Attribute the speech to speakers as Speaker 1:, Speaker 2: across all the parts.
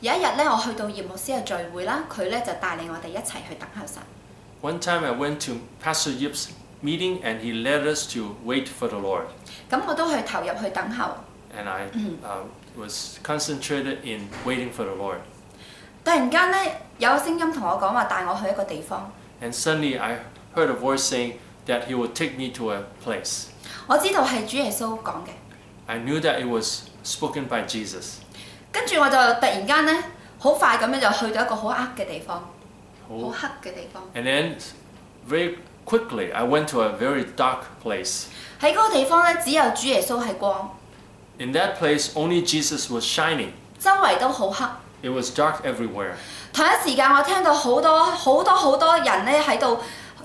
Speaker 1: 有一日咧，我去到叶牧师嘅聚会啦，佢咧就带领我哋一齐去等候神。
Speaker 2: One time I went to Pastor Yip's meeting and he led us to wait for the Lord.
Speaker 1: 咁我都去投入去等候。
Speaker 2: And I uh, was concentrated in waiting for the Lord.
Speaker 1: 突然间咧，有个声音同我讲话，带我去一个地方。
Speaker 2: And suddenly I heard a voice saying that he would take me to a place.
Speaker 1: 我知道系主耶稣讲嘅，
Speaker 2: I knew that it was spoken by Jesus.
Speaker 1: 跟住我就突然间咧，好快咁样就去到一个好黑嘅地方，好
Speaker 2: Oh.
Speaker 1: 黑嘅地方。
Speaker 2: And then very quickly I went to a very dark place.
Speaker 1: 喺嗰个地方咧，只有主耶稣系光，
Speaker 2: In that place only Jesus was shining.
Speaker 1: 周围都好黑。
Speaker 2: It was dark everywhere.
Speaker 1: 同一时间，我听到好多好多好多人咧喺度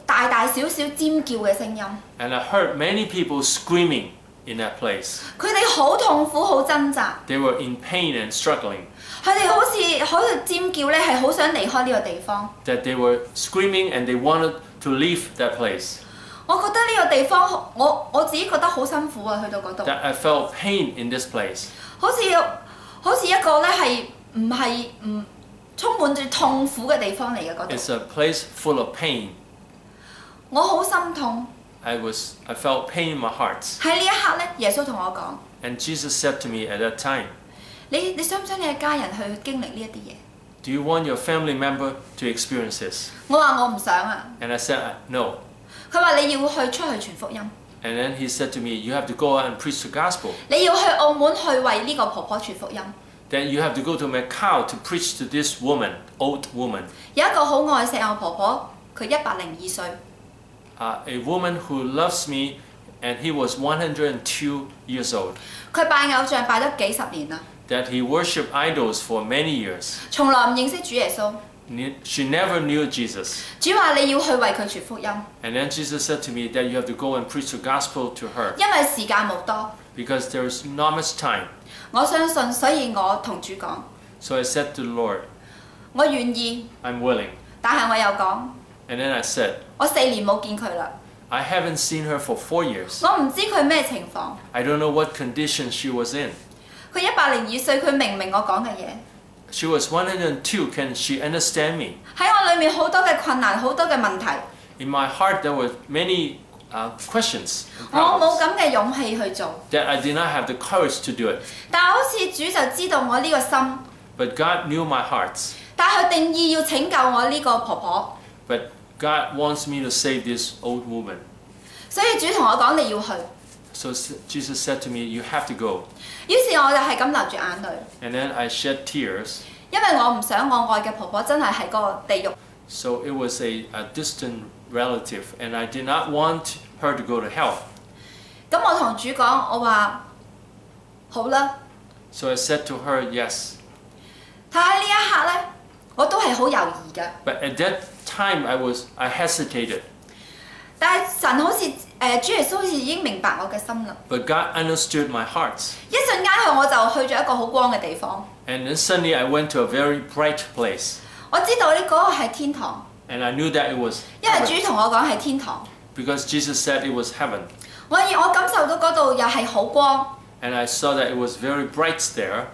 Speaker 1: 大大小小尖叫嘅声音，
Speaker 2: And I heard many people screaming in that place.
Speaker 1: 佢哋 好痛苦、好掙扎
Speaker 2: ，They were in pain and struggling.
Speaker 1: 佢哋好似喺度尖叫咧，係好想離開呢個地方。
Speaker 2: That they were screaming and they wanted to leave that place.
Speaker 1: 我覺得呢個地方，我我自己覺得好辛苦啊！去到嗰度
Speaker 2: ，That I felt pain in this place.
Speaker 1: 好似好似一個咧係唔係唔充滿住痛苦嘅地方嚟嘅嗰度
Speaker 2: ，It's a place full of pain.
Speaker 1: 我好心痛。
Speaker 2: I was I felt pain in my heart.
Speaker 1: 喺呢一刻咧，耶穌同我講：
Speaker 2: And Jesus said to me at that time,
Speaker 1: 你你想唔想你嘅家人去经历呢一啲嘢？
Speaker 2: Do you want your family member to experience this?
Speaker 1: 我话我唔想啊。
Speaker 2: And I said, No.
Speaker 1: 佢话你要去出去传福音，
Speaker 2: And then he said to me, You have to go out and preach the gospel.
Speaker 1: 你要去澳门去为呢个婆婆传福音。
Speaker 2: Then you have to go to Macau to preach to this woman, old woman,
Speaker 1: 有一个好爱锡我婆婆，佢一百零二岁，
Speaker 2: uh, a woman who loves me, and he was 102 years old.
Speaker 1: 佢拜偶像拜咗几十年啦，
Speaker 2: That he worshipped idols for many years.
Speaker 1: 从来唔认识主耶稣。
Speaker 2: Ne- She never knew Jesus.
Speaker 1: 主话你要去为佢传福音，
Speaker 2: And then Jesus said to me that you have to go and preach the gospel to her
Speaker 1: 因为时间冇多。
Speaker 2: because there is not much time.
Speaker 1: 我相信，所以我同主讲，
Speaker 2: So I said to the Lord,
Speaker 1: 我愿意，
Speaker 2: I'm willing.
Speaker 1: 但系我又讲，
Speaker 2: And then I said,
Speaker 1: 我四年冇见佢啦，
Speaker 2: I haven't seen her for four years.
Speaker 1: 我唔知佢咩情况。
Speaker 2: I don't know what condition she was in.
Speaker 1: 佢一百零二岁，佢明唔明我讲嘅嘢？
Speaker 2: She was 102. Can she understand me?
Speaker 1: 喺我里面好多嘅困难，好多嘅问题，
Speaker 2: In my heart, there were many uh, questions and
Speaker 1: 我冇
Speaker 2: problems
Speaker 1: 咁嘅勇气去做。
Speaker 2: that I did not have the courage to do it.
Speaker 1: 但系好似主就知道我呢个心，
Speaker 2: But God knew my heart.
Speaker 1: 但系佢定意要拯救我呢个婆婆，
Speaker 2: But God wants me to save this old woman.
Speaker 1: 所以主同我讲你要去。
Speaker 2: So s- Jesus said to me, You have to go.
Speaker 1: 于是我就系咁流住眼泪，
Speaker 2: And then I shed tears.
Speaker 1: 因为我唔想我爱嘅婆婆真系喺嗰个地狱。
Speaker 2: So it was a, a distant relative, and I did not want her to go to hell.
Speaker 1: 咁我同主讲，我话好啦，
Speaker 2: So I said to her, Yes.
Speaker 1: 但喺呢一刻呢，我都系好犹豫嘅。
Speaker 2: But at that time, I was I hesitated.
Speaker 1: 但系神好似诶、呃主耶稣好似已经明白我嘅心啦。
Speaker 2: But God understood my heart.
Speaker 1: 一瞬间佢我就去咗一个好光嘅地方，
Speaker 2: And then suddenly I went to a very bright place.
Speaker 1: 我知道呢嗰个系天堂，
Speaker 2: And I knew that it was
Speaker 1: 因为
Speaker 2: heaven,
Speaker 1: 主同我讲系天堂。
Speaker 2: because Jesus said it was heaven.
Speaker 1: 我我感受到嗰度又系好光，
Speaker 2: And I saw that it was very bright there,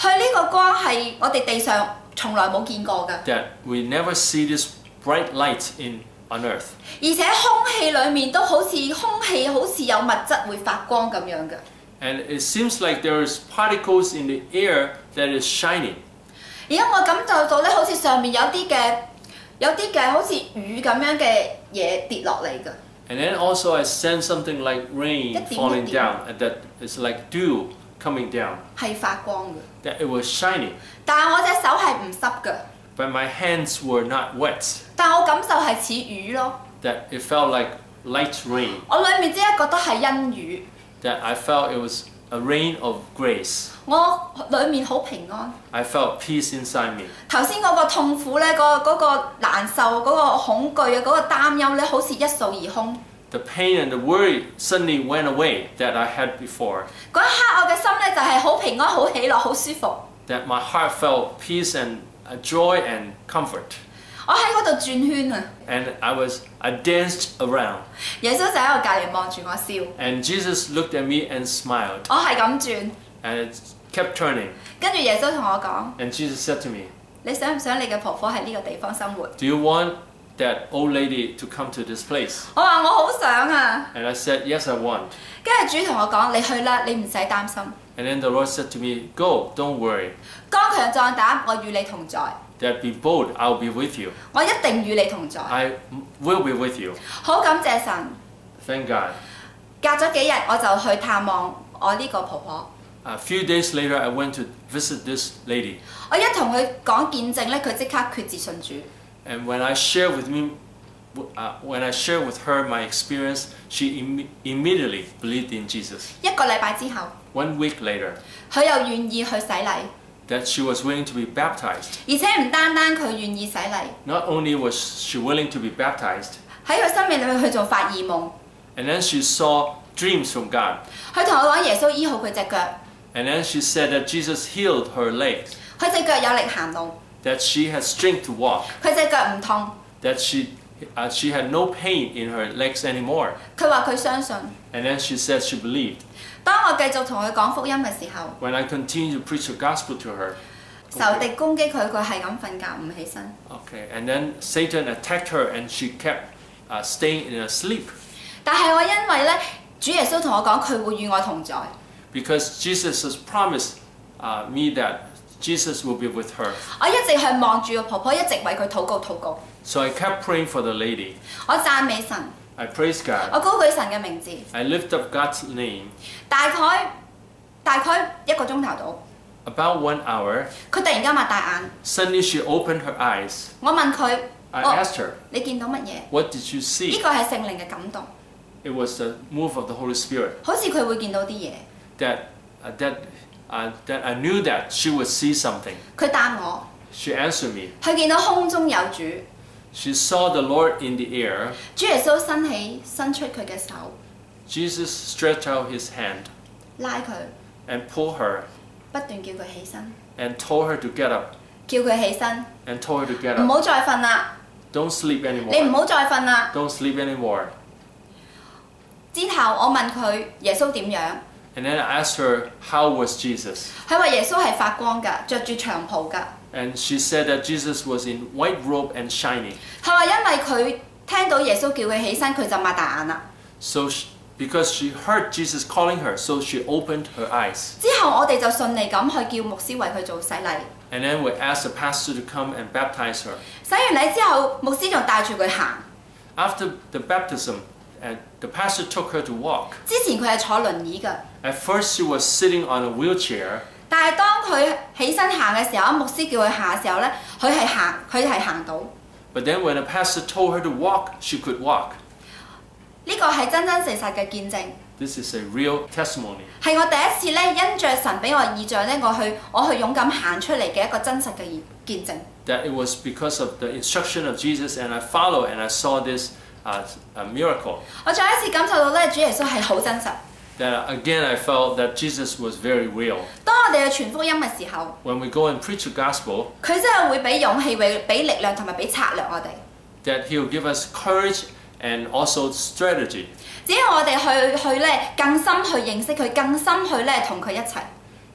Speaker 1: 佢呢个光系我哋地上从来冇见过嘅，
Speaker 2: that we never see this bright light in on earth.
Speaker 1: 而且空气里面都好似空气好似有物质会发光咁样嘅。
Speaker 2: And it seems like there is particles in the air that is shining.
Speaker 1: 而家我感受到咧，好似上面有啲嘅有啲嘅好似雨咁样嘅嘢跌落嚟嘅。
Speaker 2: And then also I sense something like rain
Speaker 1: Cái tiếng
Speaker 2: falling
Speaker 1: nước
Speaker 2: down, and that it's like dew coming down.
Speaker 1: 系发光嘅，
Speaker 2: That it was shining,
Speaker 1: 但系我只手系唔湿嘅，
Speaker 2: but my hands were not wet.
Speaker 1: 但我感受系似雨咯。
Speaker 2: That it felt like light rain.
Speaker 1: 我里面只系觉得系恩雨，
Speaker 2: That I felt it was a rain of grace.
Speaker 1: 我里面好平安。
Speaker 2: I felt peace inside me.
Speaker 1: 头先嗰个痛苦咧，嗰、嗰个难受、嗰、个恐惧啊、嗰、个担忧咧，好似一扫而空。
Speaker 2: The pain and the worry suddenly went away that I had before.
Speaker 1: 嗰一刻我嘅心咧就系好平安、好喜乐、好舒服。
Speaker 2: That my heart felt peace and uh, joy and comfort.
Speaker 1: 我喺嗰度转圈啊！
Speaker 2: And I was, I danced around.
Speaker 1: 耶稣就喺我隔离望住我笑，
Speaker 2: And Jesus looked at me and smiled.
Speaker 1: 我系咁转，
Speaker 2: And kept turning.
Speaker 1: 跟住耶稣同我讲：
Speaker 2: And Jesus said to me,
Speaker 1: 你想唔想你嘅婆婆喺呢个地方生活？
Speaker 2: Do you want that old lady to come to this place?
Speaker 1: 我話我好想啊
Speaker 2: ！And I said, Yes, I want.
Speaker 1: 跟住主同我講：你去啦，你唔使擔心。
Speaker 2: And then the Lord said to me, Go, don't worry.
Speaker 1: 剛強壯膽，我與你同在
Speaker 2: ，That be bold, I'll be with you.
Speaker 1: 我一定與你同在。
Speaker 2: I will be with you.
Speaker 1: 好感謝神。
Speaker 2: Thank God.
Speaker 1: 隔咗幾日我就去探望我呢個婆婆
Speaker 2: ，A few days later, I went to visit this lady.
Speaker 1: 我一同佢講見證咧，佢即刻決志信主。
Speaker 2: And when I share with me, uh, when I share with her my experience, she imme- immediately believed in Jesus.
Speaker 1: 一个礼拜之后，
Speaker 2: One week later,
Speaker 1: 佢又愿意去洗礼，
Speaker 2: that she was willing to be baptized.
Speaker 1: 而且唔单单佢愿意洗礼，
Speaker 2: Not only was she willing to be baptized,
Speaker 1: 喺佢生命里面佢仲发异梦。
Speaker 2: and then she saw dreams from God.
Speaker 1: 佢同我讲耶稣医好佢只脚，
Speaker 2: And then she said that Jesus healed her legs,
Speaker 1: 佢只脚有力行路，
Speaker 2: that she had strength to walk,
Speaker 1: 佢只脚唔痛。
Speaker 2: that she, uh, she had no pain in her legs anymore.
Speaker 1: 佢话佢相信。
Speaker 2: And then she said she believed.
Speaker 1: 当我继续同佢讲福音嘅时候，
Speaker 2: When I continued to preach the gospel to her,
Speaker 1: 仇敌攻击佢，佢系咁瞓觉唔起身。
Speaker 2: okay, and then Satan attacked her and she kept uh, staying in a sleep
Speaker 1: 但系我因为咧，主耶稣同我讲佢会与我同在，
Speaker 2: because Jesus has promised uh, me that Jesus will be with her.
Speaker 1: 我一直系望住个婆婆，一直为佢祷告祷告。
Speaker 2: So I kept praying for the lady.
Speaker 1: 我赞美神，
Speaker 2: I praise God.
Speaker 1: 我高举神嘅名字。
Speaker 2: I lift up God's name.
Speaker 1: 大概大概一个钟头到，
Speaker 2: About one hour,
Speaker 1: 佢突然间擘大眼，
Speaker 2: suddenly she opened her eyes.
Speaker 1: 我问佢：
Speaker 2: I
Speaker 1: 哦，
Speaker 2: asked her,
Speaker 1: 你见到乜嘢？
Speaker 2: What did you
Speaker 1: 呢
Speaker 2: see?
Speaker 1: 个系圣灵嘅感动，
Speaker 2: It was the move of the Holy Spirit
Speaker 1: 好似佢会见到啲嘢。
Speaker 2: that, uh, that, uh, that I knew that she would see something.
Speaker 1: 佢答我，
Speaker 2: She answered me.
Speaker 1: 佢见到空中有主，
Speaker 2: She saw the Lord in the air.
Speaker 1: 主耶稣伸起伸出佢嘅手，
Speaker 2: Jesus stretched out his hand
Speaker 1: 拉佢，
Speaker 2: and pulled her
Speaker 1: 不断叫佢起身，
Speaker 2: and told her to get up
Speaker 1: 叫佢起身，
Speaker 2: and told her to get
Speaker 1: 唔
Speaker 2: up.
Speaker 1: 好再瞓啦，
Speaker 2: Don't sleep
Speaker 1: 你唔
Speaker 2: anymore.
Speaker 1: 好再瞓啦。
Speaker 2: Don't sleep anymore.
Speaker 1: 之后我问佢耶稣点样，
Speaker 2: And then I asked her, How was Jesus?
Speaker 1: 佢话耶稣系发光㗎，着住长袍㗎。
Speaker 2: And she said that Jesus was in white robe and shining.
Speaker 1: 佢话因为佢听到耶稣叫佢起身，佢就擘大眼啦。
Speaker 2: So, she, because she heard Jesus calling her, so she opened her eyes.
Speaker 1: 之后我哋就顺利咁去叫牧师为佢做洗礼。
Speaker 2: And then we asked the pastor to come and baptize her.
Speaker 1: 洗完礼之后，牧师仲带住佢行。
Speaker 2: After the baptism, and the pastor took her to walk.
Speaker 1: 之前佢系坐轮椅㗎，
Speaker 2: At first, she was sitting on a wheelchair,
Speaker 1: 但系当佢起身行嘅时候，牧师叫佢行嘅时候咧，佢系行，佢系行到。
Speaker 2: but then when the pastor told her to walk, she could walk.
Speaker 1: 呢个系真真实实嘅见证，
Speaker 2: This is a real testimony.
Speaker 1: 系我第一次咧因着神俾我意象咧，我去我去勇敢行出嚟嘅一个真实嘅见证。
Speaker 2: That it was because of the instruction of Jesus, and I followed and I saw this uh, a miracle.
Speaker 1: 我再一次感受到咧，主耶稣系好真实。
Speaker 2: That again, I felt that Jesus was very real.
Speaker 1: 当我哋去传福音嘅时候，
Speaker 2: When we go and preach the gospel,
Speaker 1: 佢真系会俾勇气、会俾力量同埋俾策略我哋。
Speaker 2: that He will give us courage and also strategy.
Speaker 1: 只要我哋去去咧更深去认识佢，更深去咧同佢一齐，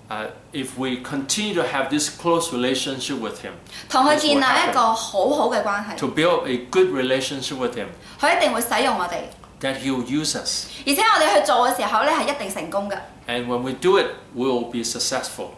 Speaker 2: Uh, if we continue to have this close relationship with Him,
Speaker 1: 同佢
Speaker 2: This
Speaker 1: 建
Speaker 2: will
Speaker 1: 立
Speaker 2: happen.
Speaker 1: 一个好好嘅关系，
Speaker 2: to build a good relationship with Him,
Speaker 1: 佢一定会使用我哋，
Speaker 2: that He will use us.
Speaker 1: 而且我哋去做嘅時候咧係一定成功嘅。
Speaker 2: And when we do it, we will be successful.